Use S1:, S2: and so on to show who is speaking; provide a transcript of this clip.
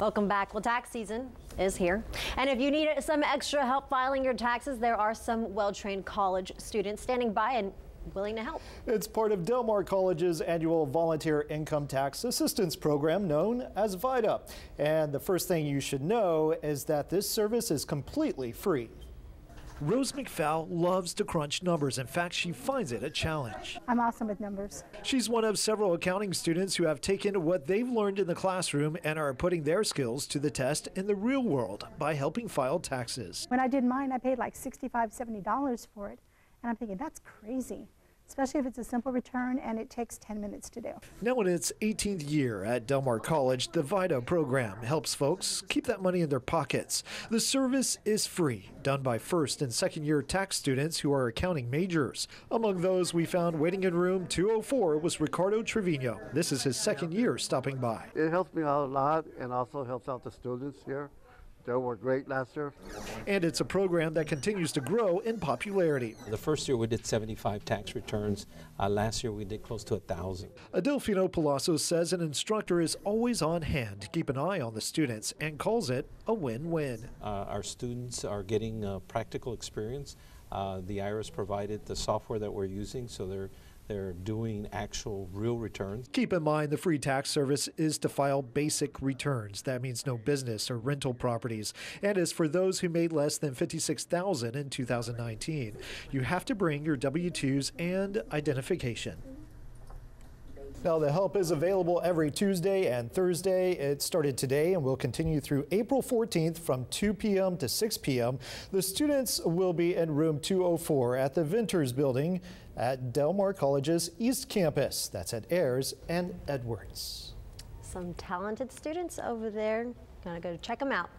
S1: Welcome back. Well, tax season is here. And if you need some extra help filing your taxes, there are some well trained college students standing by and willing to help.
S2: It's part of Del Mar College's annual volunteer income tax assistance program known as VITA. And the first thing you should know is that this service is completely free. Rose McFall loves to crunch numbers. In fact, she finds it a challenge.
S3: I'm awesome with numbers.
S2: She's one of several accounting students who have taken what they've learned in the classroom and are putting their skills to the test in the real world by helping file taxes.
S3: When I did mine, I paid like $65, $70 for it. And I'm thinking, that's crazy especially if it's a simple return and it takes 10 minutes to do.
S2: Now in its 18th year at Del Mar College, the VITA program helps folks keep that money in their pockets. The service is free, done by first and second year tax students who are accounting majors. Among those we found waiting in room 204 was Ricardo Trevino. This is his second year stopping by.
S4: It helps me out a lot and also helps out the students here. They were great last year.
S2: And it's a program that continues to grow in popularity.
S5: The first year we did 75 tax returns. Uh, last year we did close to a thousand.
S2: Adelfino Palazzo says an instructor is always on hand to keep an eye on the students and calls it a win-win.
S5: Uh, our students are getting uh, practical experience. Uh, the IRS provided the software that we're using, so they're they're doing actual real returns.
S2: Keep in mind the free tax service is to file basic returns. That means no business or rental properties and is for those who made less than 56,000 in 2019. You have to bring your W2s and identification. Now, the help is available every Tuesday and Thursday. It started today and will continue through April 14th from 2 p.m. to 6 p.m. The students will be in room 204 at the Venters building at Del Mar College's East Campus. That's at Ayers and Edwards.
S1: Some talented students over there. Gonna go check them out.